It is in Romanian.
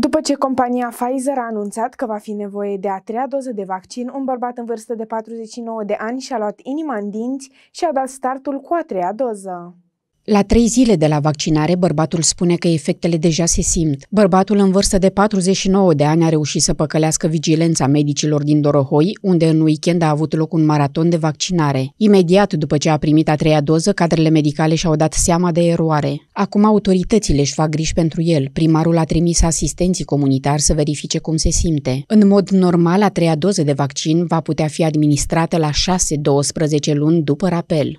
După ce compania Pfizer a anunțat că va fi nevoie de a treia doză de vaccin, un bărbat în vârstă de 49 de ani și-a luat inima în dinți și a dat startul cu a treia doză. La trei zile de la vaccinare, bărbatul spune că efectele deja se simt. Bărbatul în vârstă de 49 de ani a reușit să păcălească vigilența medicilor din Dorohoi, unde în weekend a avut loc un maraton de vaccinare. Imediat după ce a primit a treia doză, cadrele medicale și-au dat seama de eroare. Acum autoritățile își fac griji pentru el. Primarul a trimis asistenții comunitari să verifice cum se simte. În mod normal, a treia doză de vaccin va putea fi administrată la 6-12 luni după rapel.